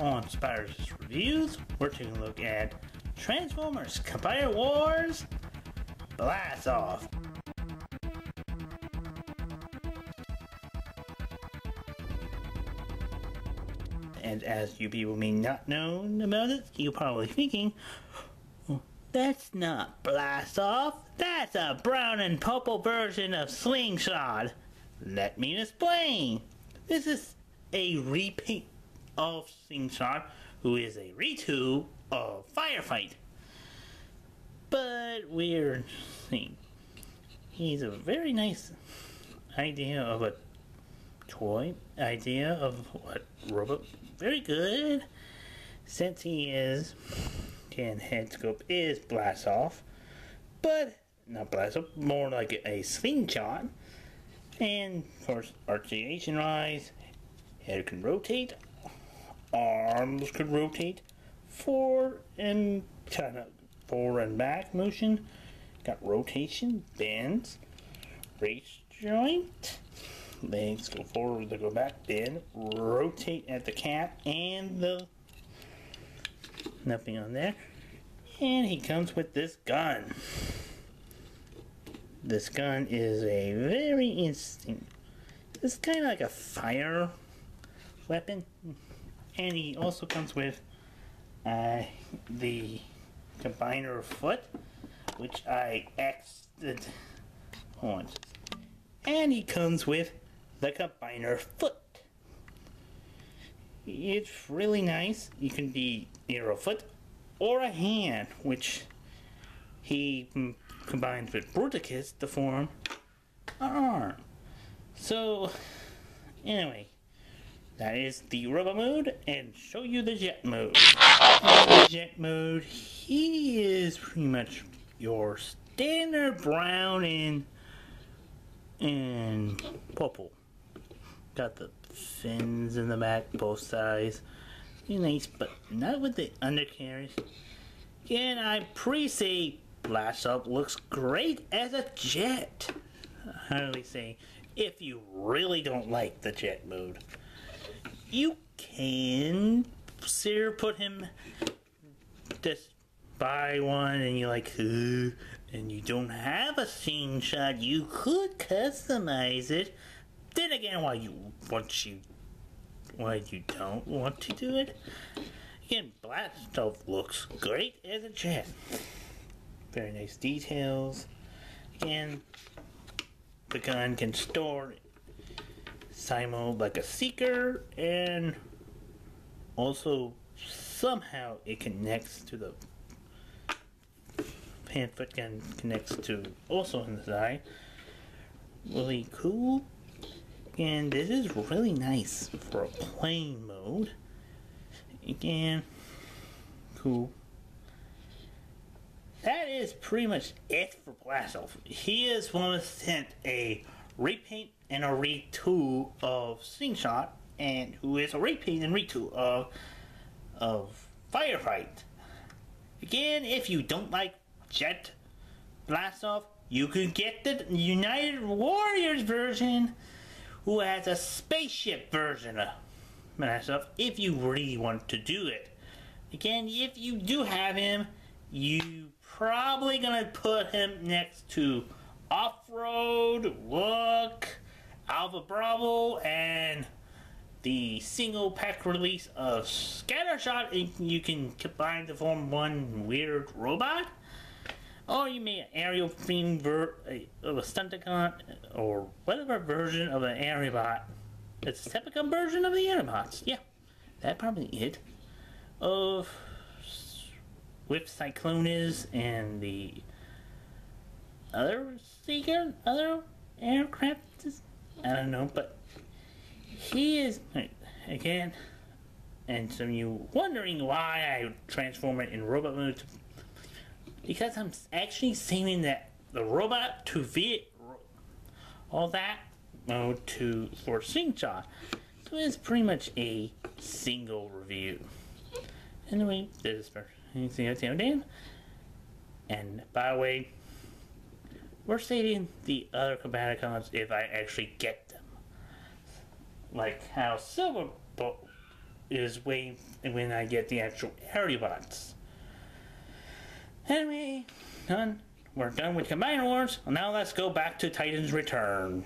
on Spiderus Reviews. We're taking a look at Transformers Combiner Wars Blast Off. And as you people may not know about it, you're probably thinking, "Well, that's not Blast Off, that's a brown and purple version of Slingshot. Let me explain. This is a repaint of Slingshot, who is a retool of Firefight. But we're seeing he's a very nice idea of a toy idea of what robot very good since he is and head scope is blast off but not blast off more like a slingshot and of course articulation rise head can rotate arms could rotate forward and kind of forward and back motion got rotation bends race joint legs go forward, they go back, bend, rotate at the cap and the nothing on there. And he comes with this gun. This gun is a very interesting. It's kind of like a fire weapon, and he also comes with uh, the combiner foot, which I exited. On. And he comes with the combiner foot. It's really nice. You can be either a foot or a hand, which he combines with Bruticus to form an arm. So, anyway, that is the robot mode, and show you the jet mode. the jet mode, he is pretty much your standard brown and and purple. Got the fins in the back, both sides. Nice, but not with the undercarriage. Again, I pre-say Blast Off looks great as a jet. Do we say? If you really don't like the jet mode, you can Sir put him just buy one and you're like, Ugh, and you don't have a scene shot, you could customize it then again, why you once you why you don't want to do it? Again, Blast Off looks great as a chat Very nice details. Again, the gun can store Simo like a seeker, and also somehow it connects to the hand. foot gun connects to also on the side. Really cool. And this is really nice for a playing mode. Again, cool. That is pretty much it for Blast. He is one of sent a repaint and a retool of Slingshot, and who is a repaint and retool of of Firefight. Again, if you don't like Jet Blast Off, you can get the United Warriors version who has a spaceship version of myself if you really want to do it. Again, if you do have him, you probably gonna put him next to Off-Road, Look, Alpha Bravo, and the single pack release of Scattershot. You can combine to form one weird robot. Or you may aerial theme ver- uh, of a Stunticon or whatever version of an Aerobot. It's a Decepticon version of the Aerobots. Yeah, that probably it. Of with Cyclonus and the other Seeker, other aircraft. I don't know, but he is again. And some of you wondering why I transform it in robot mode to because I'm actually saving that the robot to fit all that mode to for Slingshot. So it's pretty much a single review. Anyway, this is for anything else Dan. And by the way, we're saving the other Combaticons if I actually get them. Like how Silver is waiting when I get the actual Aerialbots. Anyway, done. We're done with Combiner Wars. Now let's go back to Titan's Return.